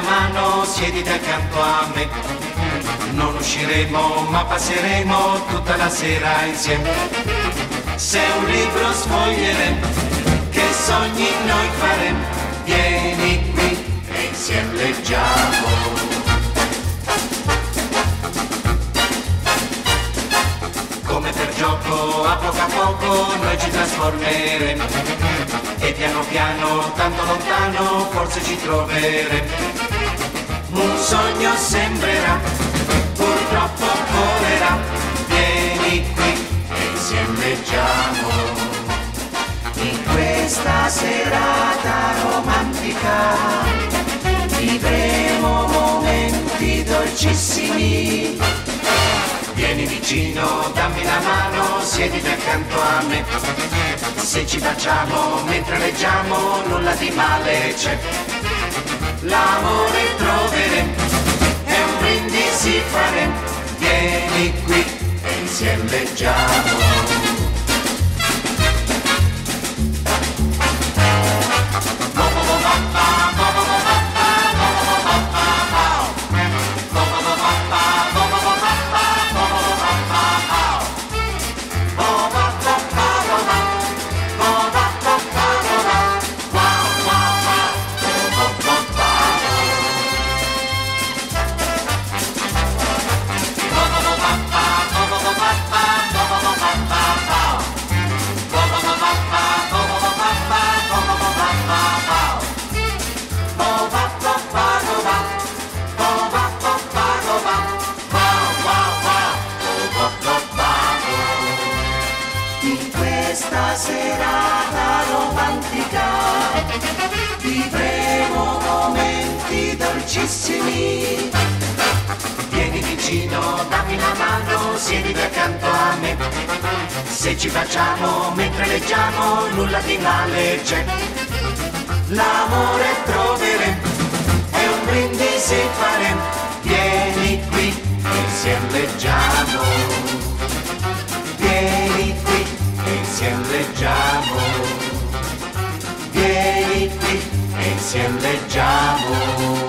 mano, siediti accanto a me. Non usciremo, ma passeremo tutta la sera insieme. Se un libro sfoglieremo, che sogni noi faremo, vieni qui e insieme leggiamo. Gioco, a poco a poco noi ci trasformeremo e piano piano, tanto lontano, forse ci troveremo. Un sogno sembrerà, purtroppo volerà, vieni qui e insieme leggiamo. In questa serata romantica vivremo momenti dolcissimi. Siediti accanto a me. Se ci facciamo mentre leggiamo, nulla di male c'è. L'amore troveremo e un brindisi faremo. Vieni qui e insieme leggiamo. Questa serata romantica vivremo momenti dolcissimi. Vieni vicino, dammi la mano, siediti accanto a me. Se ci facciamo mentre leggiamo, nulla di male c'è. L'amore troveremo e un brindisi faremo. Vieni qui, insieme leggiamo. Vieni qui e insieme leggiamo. Vieni qui e insieme leggiamo.